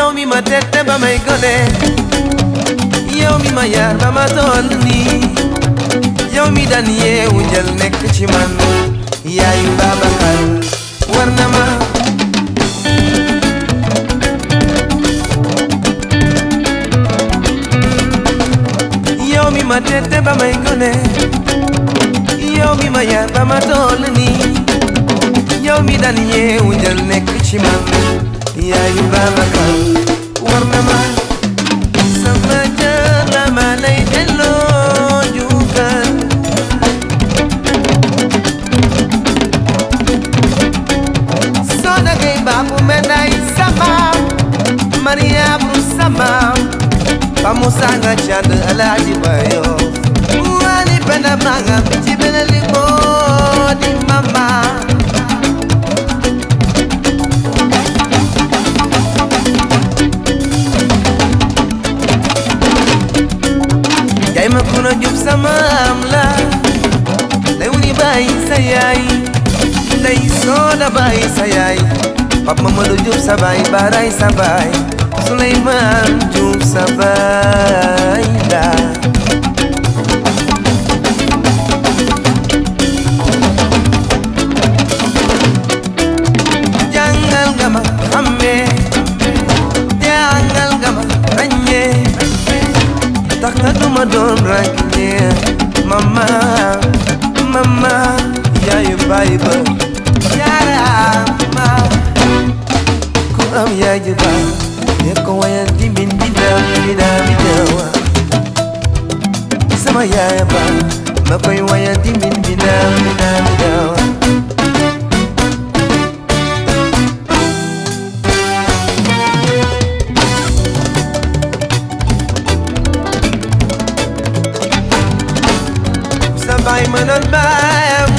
yow mi ma tette ba may gone yow mi ma yar ba ma toll nii yow mi daan yeewu jël nekk ci man yaayu Babacar war na ma yow mi ma tette ba may gone yow mi ma yar ba ma nekk ci man yaa ngi Babacar war na ma sama jara ma lay delloo njukkal soo dagay baabu meday sama Mariam sama fa mu sanga cand ala maam la day baay sa yaay day baay sa yaay Pape Mamadou Diouf sa baay baaraay sa baay Souleymane Diouf sa baay la jàngal nga ma xàmmee jàngal ma doon ràññee mama mama yaayu baay ba ku am yaay ji ko waya dimbin bida bida bidawa sama yaay ba ma koy waya dimbin bida bida bidawa baay mënal baayam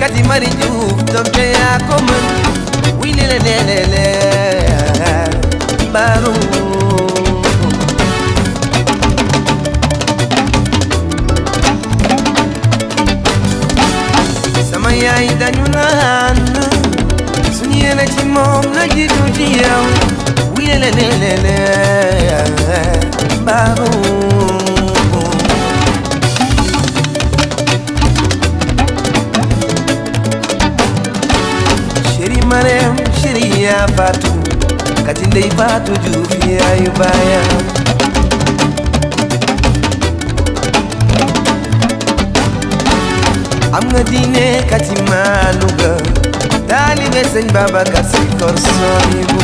kati mari Juuf donte yaa ko mën wuy lile lelele baaru sama yaay dañu naan suñu yéene ci moom la jiitu ci yow wuy lele lelele baaru yaa faatu kati ndey faatu juuf yaayu baayam am nga diine kati maaluga taalibe sëñ Babacar Si kor sooyibu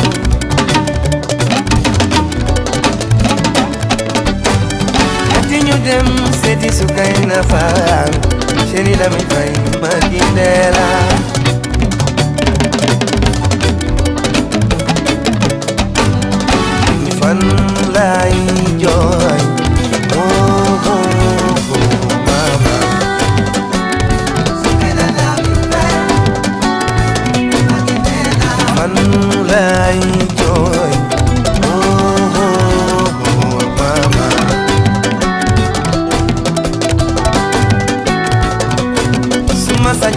kati ñu dem seeti sukay na faam ceni la mi fay ma gindeela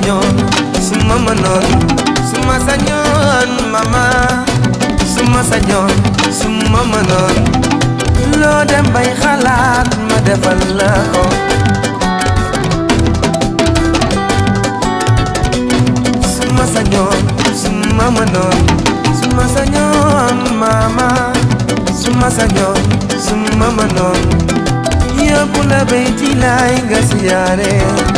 sañoon su ma mënoon su ma sañoon mama su ma su ma mënoon loo dem bay xalaat ma defal la ko su ma sañoon su ma mënoon su ma sañoon mama su ma sañoon su ma mënoon yóbbu la bay ci laay nga